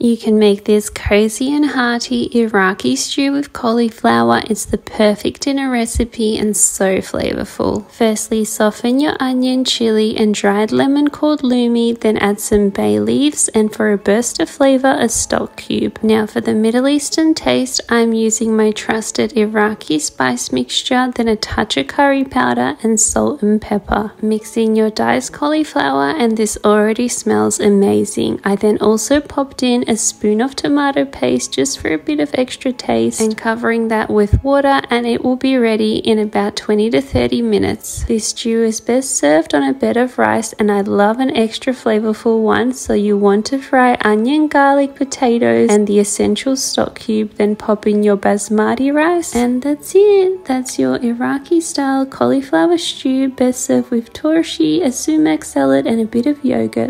You can make this cozy and hearty Iraqi stew with cauliflower. It's the perfect dinner recipe and so flavorful. Firstly, soften your onion, chili, and dried lemon called lumi, then add some bay leaves and for a burst of flavor, a stock cube. Now for the Middle Eastern taste, I'm using my trusted Iraqi spice mixture, then a touch of curry powder and salt and pepper. Mix in your diced cauliflower and this already smells amazing. I then also popped in a spoon of tomato paste just for a bit of extra taste and covering that with water and it will be ready in about 20 to 30 minutes. This stew is best served on a bed of rice and I love an extra flavorful one so you want to fry onion, garlic, potatoes and the essential stock cube then pop in your basmati rice and that's it. That's your Iraqi style cauliflower stew best served with torshi, a sumac salad and a bit of yogurt.